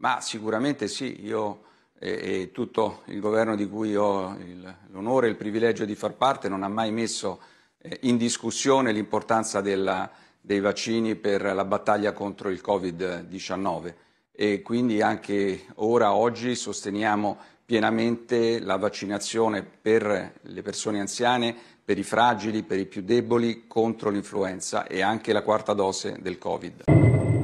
Ma sicuramente sì, io e, e tutto il governo di cui ho l'onore e il privilegio di far parte non ha mai messo eh, in discussione l'importanza dei vaccini per la battaglia contro il Covid-19 e quindi anche ora, oggi, sosteniamo pienamente la vaccinazione per le persone anziane, per i fragili, per i più deboli contro l'influenza e anche la quarta dose del Covid.